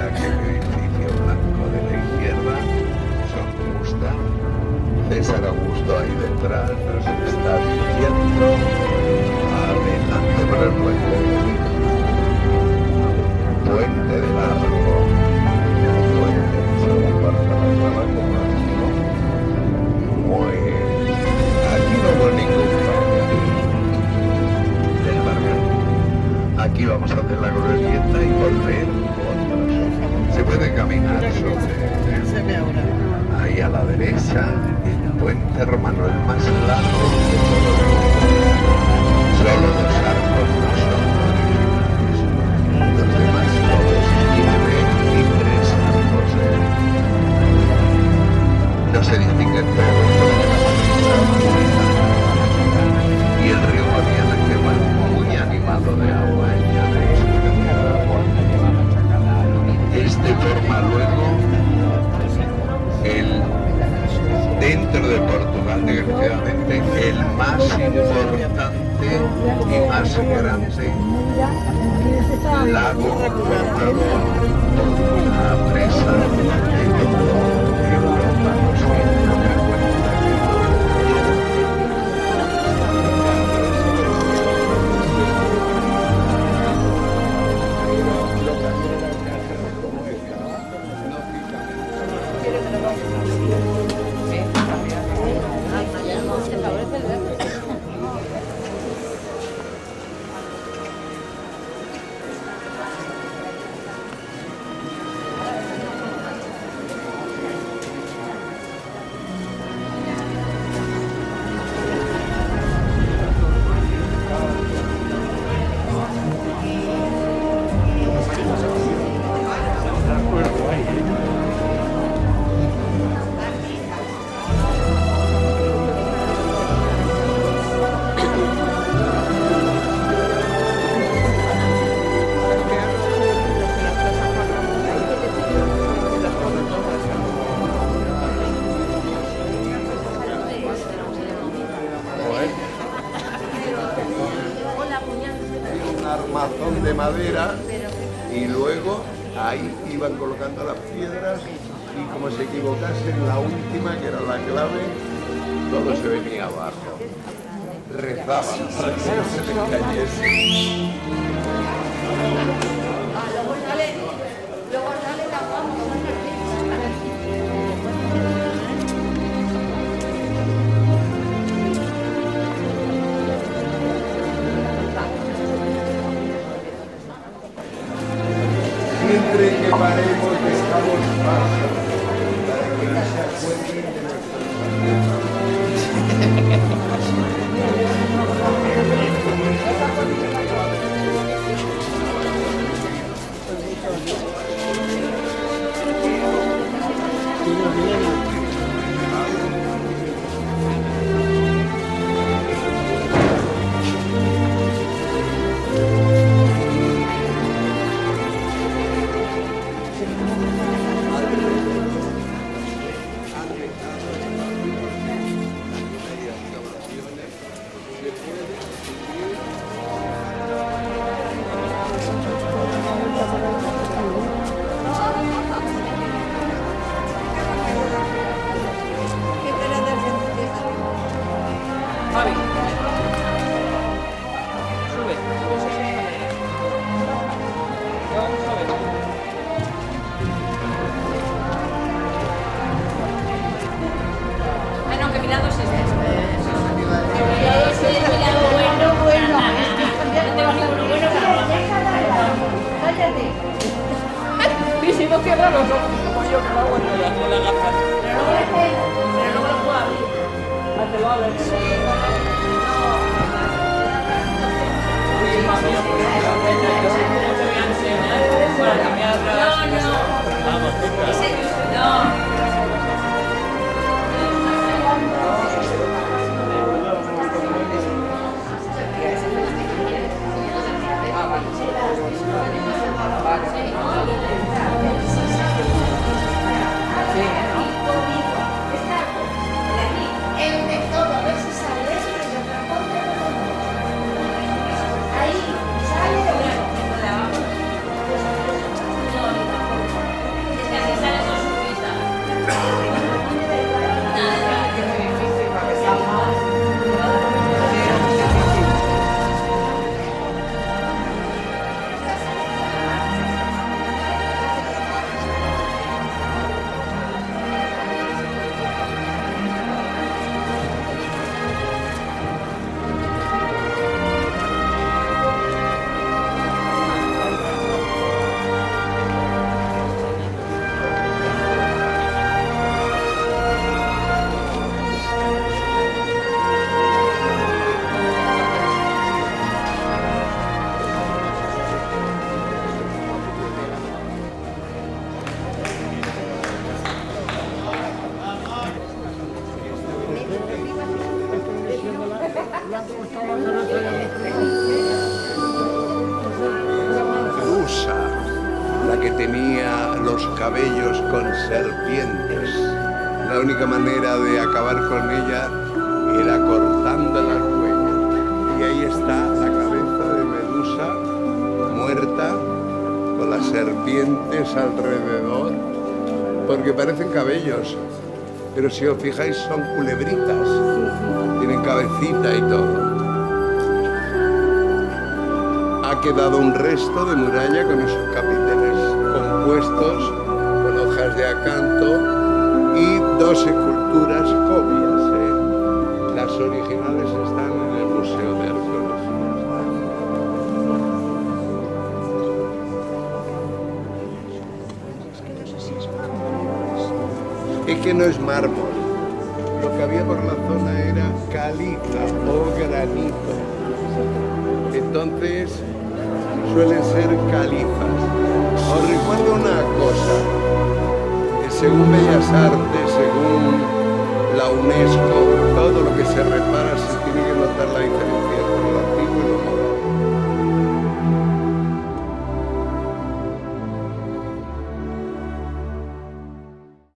aquel edificio blanco de la izquierda son. César Augusto ahí detrás ahí a la derecha el puente romano, el más largo El más importante y más grande lago una presa de Europa. no sé, no me cuenta un madera y luego ahí iban colocando las piedras y como se equivocasen la última, que era la clave, todo se venía abajo. Rezaban para que no se les cayese. Dejamos paso no cierra los ojos, como yo, tenía los cabellos con serpientes. La única manera de acabar con ella era cortándola al cuello. Y ahí está la cabeza de Medusa muerta con las serpientes alrededor, porque parecen cabellos. Pero si os fijáis son culebritas, tienen cabecita y todo. Ha quedado un resto de muralla con esos capiteles compuestos con hojas de acanto y dos esculturas copias. ¿eh? Las originales están en el Museo de Arqueología. Es que no es mármol. Lo que había por la zona era caliza o granito. Entonces suelen ser califas. Os recuerdo una cosa, que según Bellas Artes,